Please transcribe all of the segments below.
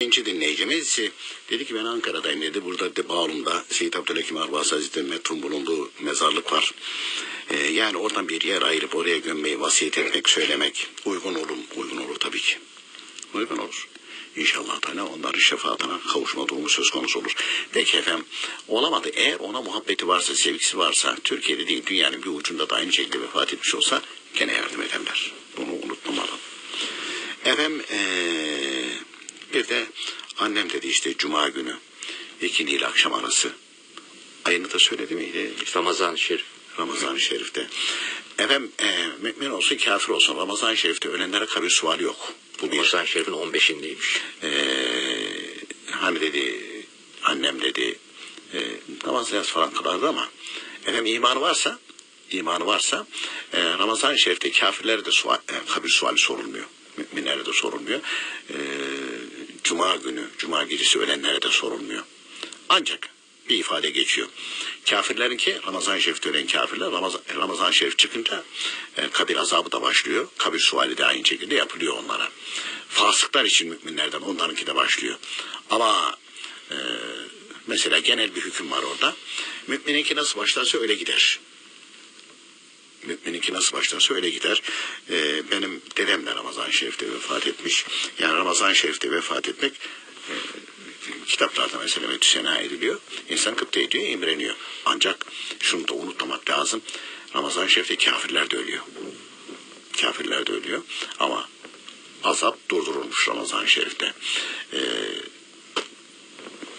İkinci dinleyicimiz e, dedi ki ben Ankara'dayım dedi. Burada de Bağlum'da Seyit Abdülhakim Arbaz Hazretleri metrum bulunduğu mezarlık var. E, yani oradan bir yer ayırıp oraya gömmeyi vasiyet etmek, söylemek uygun olur? Uygun olur tabii ki. Uygun olur. İnşallah Teala onların şefaatine kavuşma durumu söz konusu olur. Peki efendim olamadı. Eğer ona muhabbeti varsa, sevgisi varsa Türkiye'de değil dünyanın bir ucunda da aynı şekilde vefat etmiş olsa gene yardım ederler. Bunu unutmamalı. Efendim eee, bir de annem dedi işte cuma günü ikindi ile akşam arası. Ayını da söyledi miydi? İşte Ramazan-ı Şerif. Ramazan-ı Şerif'te. Efendim eee mümin olsun kafir olsun Ramazan-ı Şerif'te ölenlere kabir suali yok. Bu bir. Ramazan-ı Şerif'in 15'indeymiş. Eee, hani dedi annem dedi e, namaz falan kılardı ama efendim imanı varsa imanı varsa e, Ramazan-ı Şerif'te kafirlere de sual, e, kabir suali sorulmuyor. Müminlere de sorulmuyor. E, Cuma günü, Cuma gecesi ölenlere de sorulmuyor. Ancak bir ifade geçiyor. Kafirlerinki Ramazan-ı Şerif'te ölen kafirler Ramazan, Ramazan-ı Şerif çıkınca e, kabir azabı da başlıyor. Kabir suali de aynı şekilde yapılıyor onlara. Fasıklar için müminlerden onlarınki de başlıyor. Ama e, mesela genel bir hüküm var orada. Mümininki nasıl başlarsa öyle gider. Mümininki nasıl başlarsa öyle gider. Ee, benim dedem de Ramazan-ı Şerif'te vefat etmiş. Yani Ramazan-ı Şerif'te vefat etmek e, kitaplarda mesela metüsena ediliyor. İnsan kıpta ediyor, imreniyor. Ancak şunu da unutmamak lazım. Ramazan-ı Şerif'te kafirler de ölüyor. Kafirler de ölüyor. Ama azap durdurulmuş Ramazan-ı Şerif'te. Ee,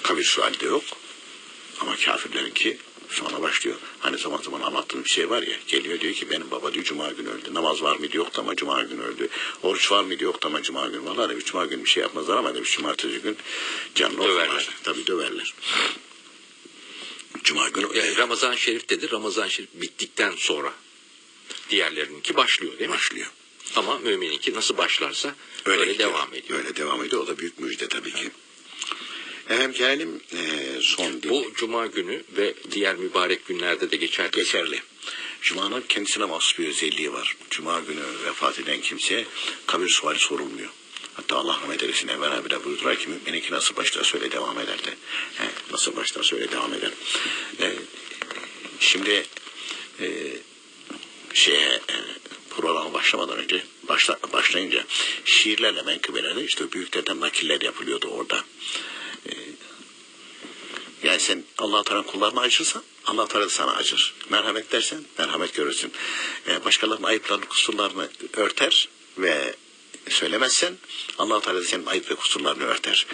kabir suali de yok. Ama kafirlerinki sonra başlıyor. Hani zaman zaman anlattığım bir şey var ya. Geliyor diyor ki benim baba diyor cuma günü öldü. Namaz var mıydı yok ama cuma günü öldü. Oruç var mıydı yok ama cuma günü. Vallahi demiş cuma günü bir şey yapmazlar ama demiş cumartesi gün canlı Döverler. okurlar. Tabii döverler. Cuma günü Yani Ramazan-ı Şerif dedi. Ramazan-ı Şerif bittikten sonra diğerlerininki başlıyor değil mi? başlıyor. Ama mümininki nasıl başlarsa öyle, gidiyor. devam ediyor. Öyle devam ediyor. O da büyük müjde tabii ki. Efendim gelelim eee, son din. Bu cuma günü ve diğer mübarek günlerde de geçerli. geçerli. Cuma'nın kendisine mahsus bir özelliği var. Cuma günü vefat eden kimseye kabir suali sorulmuyor. Hatta Allah rahmet eylesin Enver abi de buyurdular ki mümininki nasıl başlar söyle devam eder de. He, nasıl başlar söyle devam eder. E, şimdi e, şeye e, programa başlamadan önce başla, başlayınca şiirlerle menkıbelerle işte büyüklerden nakiller yapılıyordu orada. E, yani sen Allah Teala kullarına acırsan Allah Teala sana acır. Merhamet dersen merhamet görürsün. Ee, başkalarının ayıplarını, kusurlarını örter ve söylemezsen Allah Teala senin ayıp ve kusurlarını örter.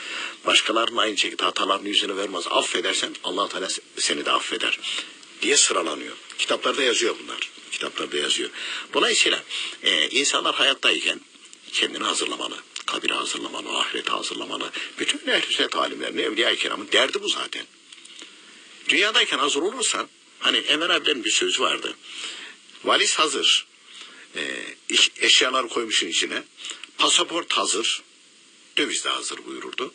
Başkalarının aynı şekilde hatalarını yüzüne vermez. Affedersen Allah Teala seni de affeder diye sıralanıyor. Kitaplarda yazıyor bunlar. Kitaplarda yazıyor. Dolayısıyla e, insanlar hayattayken kendini hazırlamalı. Kabire hazırlamalı, ahirete hazırlamalı. Bütün ehl-i sünnet alimlerini, evliya-i kiramın derdi bu zaten. Dünyadayken hazır olursan, hani Emel abilerin bir sözü vardı. Valiz hazır, e, iş- eşyalar koymuşsun içine, pasaport hazır, döviz de hazır buyururdu.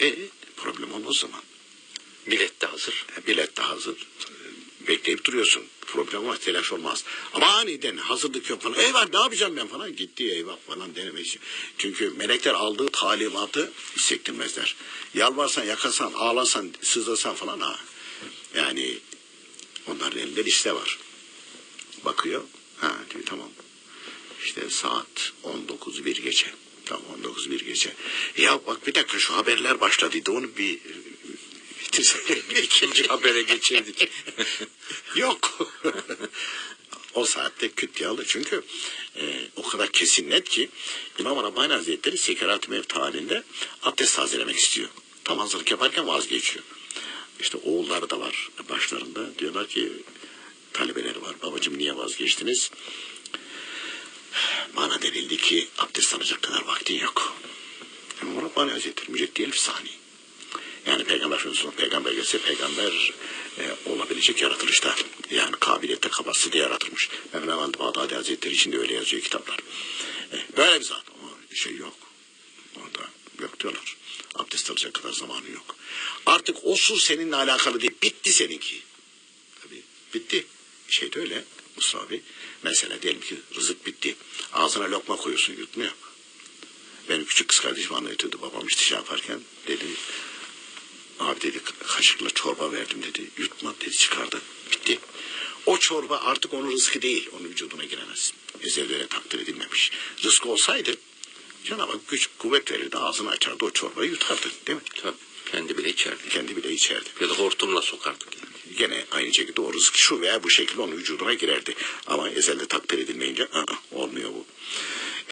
E problem olmaz zaman. Bilet de hazır. E, Bilet de hazır. Bekleyip duruyorsun. Problem var, telaş olmaz. Ama aniden hazırlık yok falan. Eyvah ne yapacağım ben falan. Gitti eyvah falan denemek için. Çünkü melekler aldığı talimatı hissettirmezler. Yalvarsan, yakasan, ağlasan, sızlasan falan ha. Yani onların elinde liste var. Bakıyor. Ha diyor tamam. İşte saat 19 bir geçe. Tamam 19 bir geçe. Ya bak bir dakika şu haberler başladıydı. Onu bir. İkinci habere geçirdik. Yok. o saatte küt yağlı. Çünkü e, o kadar kesin net ki İmam Rabbani Hazretleri sekerat-ı mevt halinde abdest tazelemek istiyor. Tam hazırlık yaparken vazgeçiyor. İşte oğulları da var başlarında. Diyorlar ki talebeleri var. Babacığım niye vazgeçtiniz? Bana denildi ki abdest alacak kadar vaktin yok. İmam Rabbani Hazretleri müceddi elif saniye. Yani peygamber Efendimiz'in peygamber gelse peygamber e, olabilecek yaratılışta. Yani kabiliyette kapasitede yaratılmış. Mevlam Hamdi Bağdadi Hazretleri için de öyle yazıyor kitaplar. E, böyle bir zat ama şey yok. Orada yok diyorlar. Abdest alacak kadar zamanı yok. Artık o su seninle alakalı değil. Bitti seninki. Tabii bitti. Şey de öyle Mustafa Bey. Mesela diyelim ki rızık bitti. Ağzına lokma koyuyorsun yutmuyor. Benim küçük kız kardeşim anlatıyordu babam işte şey yaparken dedi abi dedi kaşıkla çorba verdim dedi yutma dedi çıkardı bitti. O çorba artık onun rızkı değil onun vücuduna giremez. Ezelde takdir edilmemiş. Rızkı olsaydı Cenab-ı Hak güç kuvvet verirdi ağzını açardı o çorbayı yutardı değil mi? Tabii. Kendi bile içerdi. Kendi bile içerdi. Ya da hortumla sokardık. Yani. Gene aynı şekilde o rızık şu veya bu şekilde onun vücuduna girerdi. Ama ezelde takdir edilmeyince ı-ı, olmuyor bu.